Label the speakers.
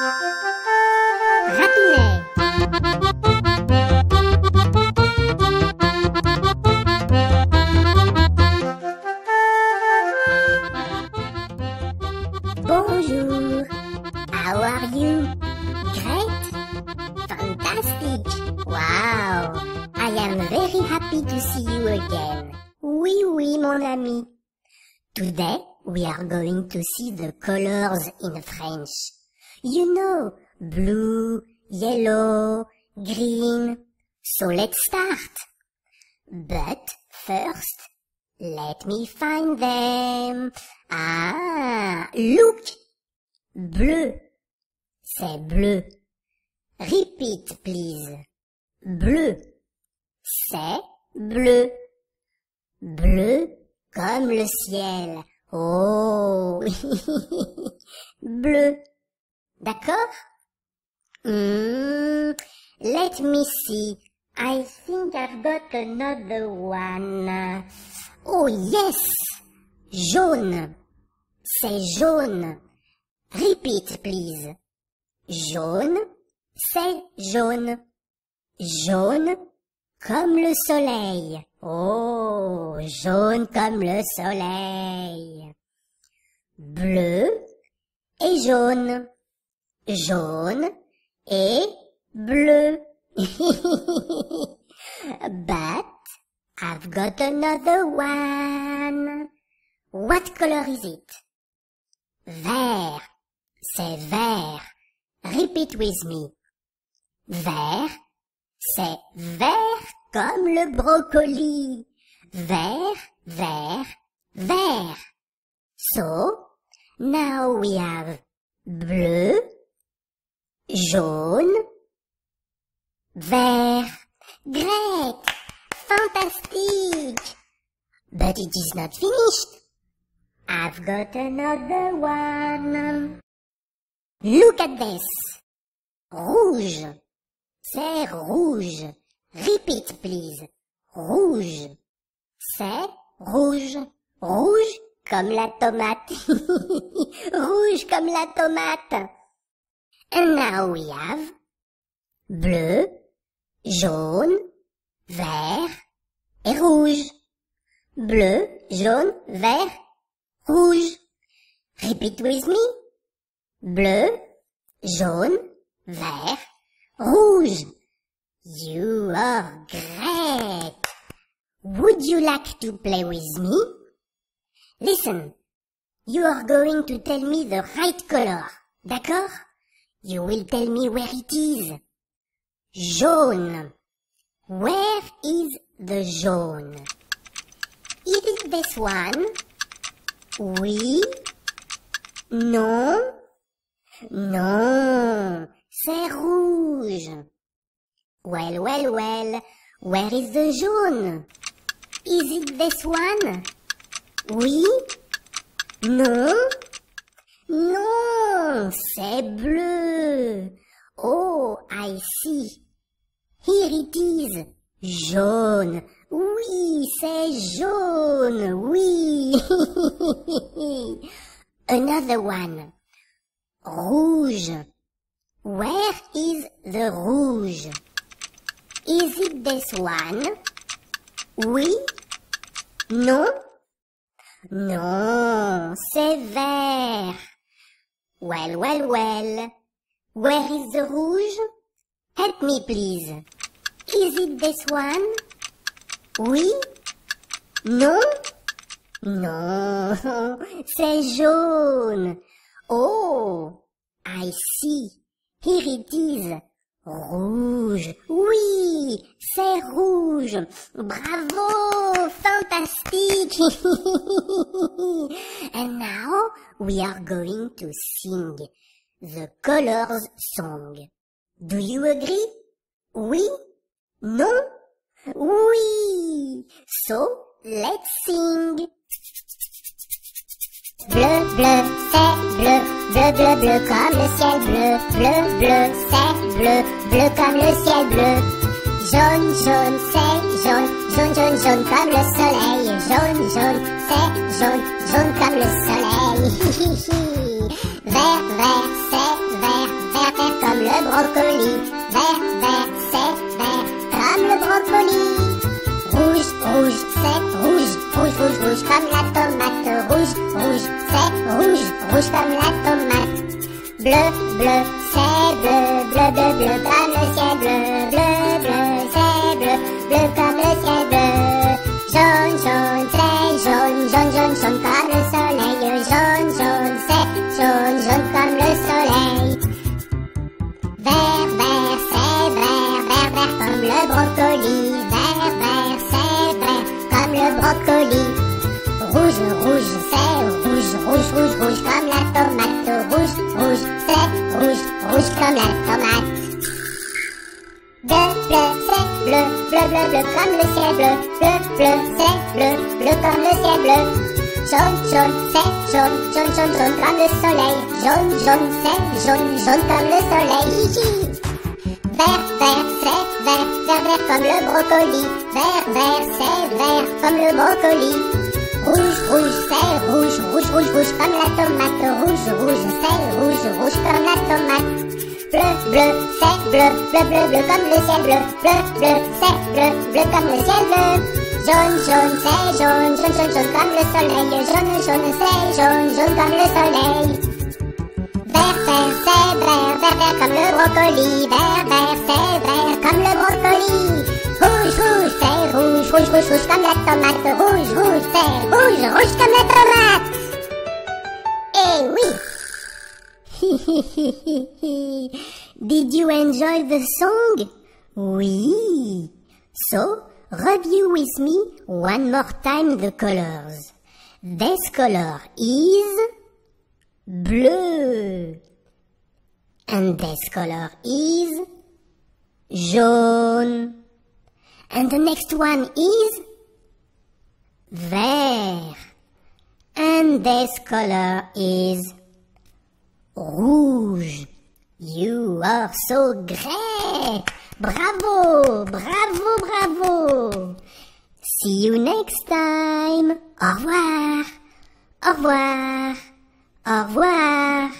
Speaker 1: Bonjour. How are you? Great. Fantastic. Wow. I am very happy to see you again. Oui, oui, mon ami. Today we are going to see the colors in French. You know, blue, yellow, green. So let's start. But first, let me find them. Ah, look. Bleu. C'est bleu. Repeat, please. Bleu. C'est bleu. Bleu comme le ciel. Oh, bleu. D'accord? Hmm, let me see. I think I've got another one. Oh yes! Jaune. C'est jaune. Repeat, please. Jaune, c'est jaune. Jaune comme le soleil. Oh, jaune comme le soleil. Bleu et jaune. Jaune et bleu. but I've got another one. What color is it? Vert. C'est vert. Repeat with me. Vert, c'est vert comme le brocoli. Vert, vert, vert. So, now we have bleu, jaune, vert. Great! Fantastic! But it is not finished. I've got another one. Look at this. Rouge. C'est rouge. Repeat, please. Rouge. C'est rouge. Rouge comme la tomate. rouge comme la tomate. And now we have bleu, jaune, vert et rouge. Bleu, jaune, vert, rouge. Repeat with me. Bleu, jaune, vert, rouge. You are great. Would you like to play with me? Listen, you are going to tell me the right color. D'accord? You will tell me where it is. Jaune. Where is the jaune? This one? Oui. Non. Non. C'est rouge. Well, well, well. Where is the jaune? Is it this one? Oui. Non. Non. C'est bleu. Oh, I see. Here it is. Jaune. Oui, c'est jaune. Oui. Another one. Rouge. Where is the rouge? Is it this one? Oui? Non? Non, c'est vert. Well, well, well. Where is the rouge? Help me, please. Is it this one? Oui? Non? Non, c'est jaune. Oh, I see. Here it is. Rouge. Oui, c'est rouge. Bravo, fantastique. And now we are going to sing the colors song. Do you agree? Oui? Non? So, let's sing! Bleu, bleu, c'est bleu, bleu, bleu, bleu comme le ciel bleu, bleu, bleu, c'est bleu, bleu comme le ciel bleu. Jaune, jaune, c'est jaune, jaune, jaune, jaune comme le soleil, jaune, jaune, c'est jaune, jaune comme le soleil. vert, vert, c'est vert, vert comme le brocoli. Vert, comme la tomate. Rouge, rouge, c'est rouge, rouge comme la tomate. Bleu, bleu, c'est bleu, bleu, bleu, bleu comme le ciel bleu. Bleu, bleu, c'est bleu, bleu comme le ciel bleu. Jaune, jaune, c'est jaune, jaune, jaune, jaune comme le soleil. Jaune, jaune, c'est jaune, jaune comme le soleil. Vert, vert, c'est vert, vert, vert comme le brocoli. Vert, vert, c'est vert comme le brocoli. Rouge, c'est rouge, rouge, rouge, rouge comme la tomate. Rouge, rouge, c'est rouge, rouge comme la tomate. Bleu, bleu, c'est bleu, bleu, bleu, bleu comme le ciel bleu. Bleu, bleu, c'est bleu, bleu comme le ciel bleu. Jaune, jaune, c'est jaune, jaune, jaune, jaune comme le soleil. Jaune, jaune, c'est jaune, jaune comme le soleil. Vert, vert, c'est vert, vert, vert comme le brocoli. Vert, vert, c'est vert comme le brocoli. Rouge, rouge, c'est rouge, rouge, rouge, rouge comme la tomate. Rouge, rouge, c'est rouge, rouge comme la tomate. Bleu, bleu, c'est bleu, bleu, bleu, bleu comme le ciel bleu. Bleu, bleu, c'est bleu, bleu comme le ciel bleu. Jaune, jaune, c'est jaune, jaune, jaune, jaune comme le soleil. Jaune, jaune, c'est jaune, jaune comme le soleil. Vert, vert, c'est vert, vert, vert comme le brocoli. Vert, vert, c'est vert rouge, rouge, comme la tomate. Rouge, rouge, c'est rouge, rouge comme la tomate. Eh oui.
Speaker 2: Did you enjoy the song? Oui. So, review with me one more time the colors. This color is bleu. And this color is jaune. And the next one is vert. And this color is rouge. You are so great! Bravo! Bravo, bravo! See you next time! Au revoir! Au revoir! Au revoir!